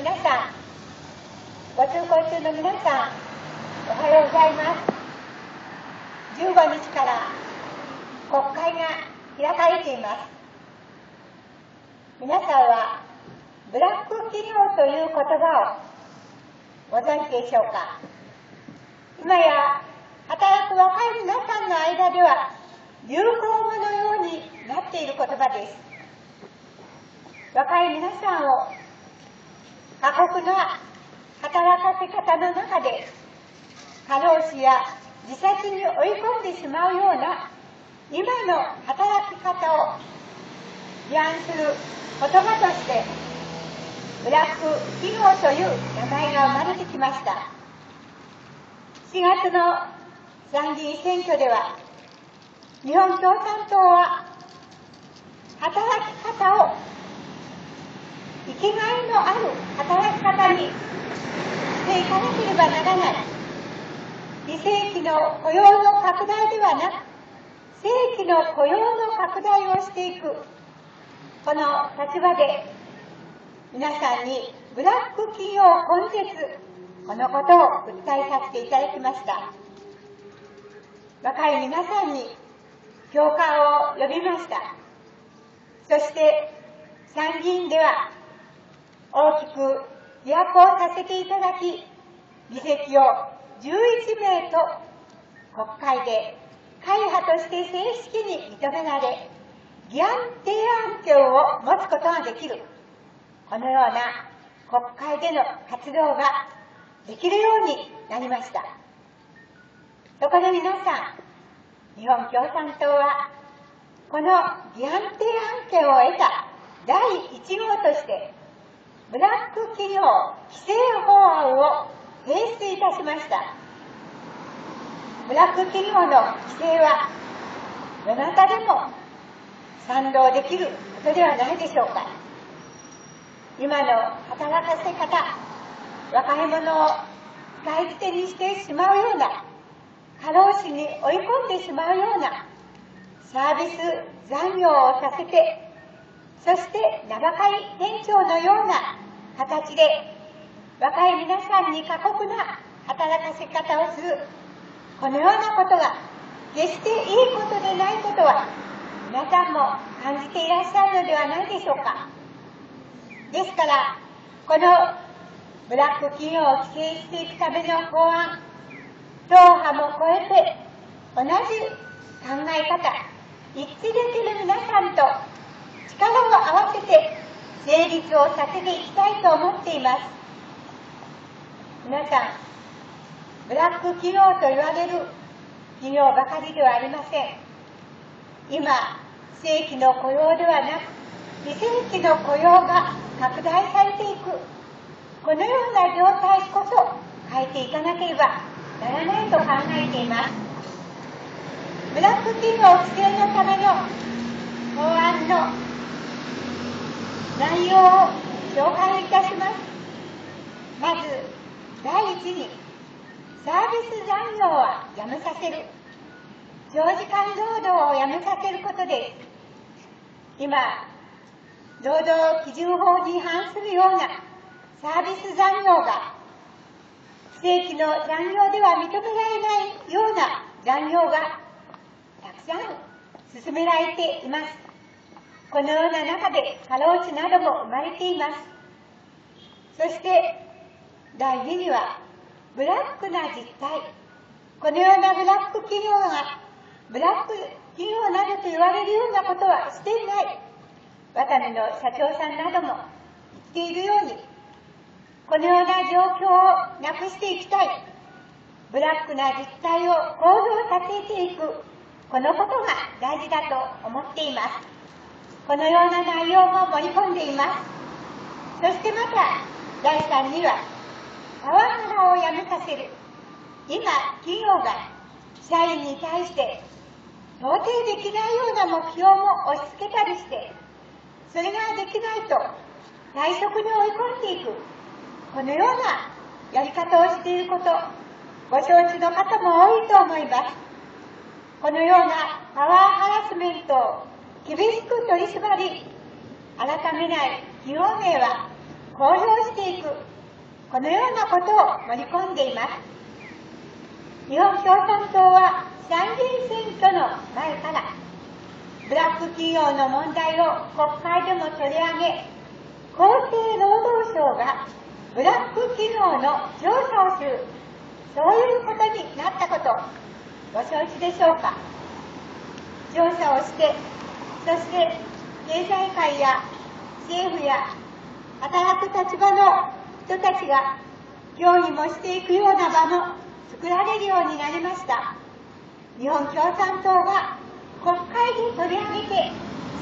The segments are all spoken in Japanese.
皆さん、ご通行中の皆さん、おはようございます。15日から国会が開かれています。皆さんは、ブラック企業という言葉をご存知でしょうか？今や働く若い皆さんの間では流行語のようになっている言葉です。若い皆さんを過酷な働かせ方の中で過労死や自殺に追い込んでしまうような今の働き方を批判する言葉としてブラック企業という名前が生まれてきました。4月の参議院選挙では日本共産党は働き方を生きがいのある働き方にしていかなければならない非正規の雇用の拡大ではなく正規の雇用の拡大をしていくこの立場で皆さんにブラック企業根絶このことを訴えさせていただきました。若い皆さんに共感を呼びました。そして参議院では大きく飛躍をさせていただき、議席を11名と国会で会派として正式に認められ、議案提案権を持つことができる、このような国会での活動ができるようになりました。そこで皆さん、日本共産党は、この議案提案権を得た第1号として、ブラック企業規制法案を提出いたしました。ブラック企業の規制は、どなたでも賛同できることではないでしょうか。今の働かせ方、若い者を使い捨てにしてしまうような、過労死に追い込んでしまうようなサービス残業をさせてそして名ばかり店長のような形で若い皆さんに過酷な働かせ方をするこのようなことが決していいことでないことは皆さんも感じていらっしゃるのではないでしょうか。ですからこのブラック企業を規制していくための法案党派も超えて同じ考え方一致できる皆さんと力を合わせて成立をさせていきたいと思っています。皆さんブラック企業と言われる企業ばかりではありません。今正規の雇用ではなく非正規の雇用が拡大されていく。このような状態こそ変えていかなければならないと考えています。ブラック企業規制のための法案の内容を紹介いたします。まず、第一に、サービス残業はやめさせる。長時間労働をやめさせることです。今、労働基準法に違反するようなサービス残業が、正規の残業では認められないような残業がたくさん進められています。このような中で過労死なども生まれています。そして、第2には、ブラックな実態。このようなブラック企業が、ブラック企業などと言われるようなことはしていない。ワタミの社長さんなども言っているように、このような状況をなくしていきたい。ブラックな実態を行動させていく、このことが大事だと思っています。このような内容も盛り込んでいます。そしてまた、第3には、パワハラをやめさせる。今、企業が社員に対して、到底できないような目標も押し付けたりして、それができないと退職に追い込んでいく。このようなやり方をしていること、ご承知の方も多いと思います。このようなパワーハラスメントを厳しく取り締まり、改めない企業名は公表していくこのようなことを盛り込んでいます。日本共産党は参議院選挙の前からブラック企業の問題を国会でも取り上げ厚生労働省がブラック企業の調査をするそういうことになったことご承知でしょうか。調査をしてそして経済界や政府や働く立場の人たちが協議もしていくような場も作られるようになりました。日本共産党が国会で取り上げて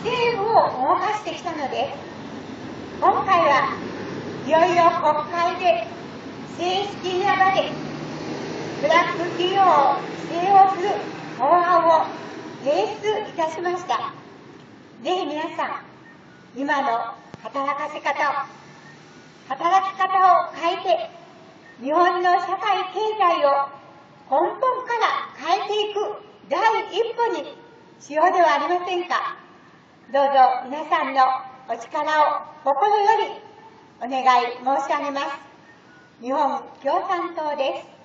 政府を動かしてきたのです。今回はいよいよ国会で正式な場でブラック企業を規制をする法案を提出いたしました。ぜひ皆さん今の働かせ方を働き方を変えて日本の社会経済を根本から変えていく第一歩にしようではありませんか？どうぞ皆さんのお力を心よりお願い申し上げます。日本共産党です。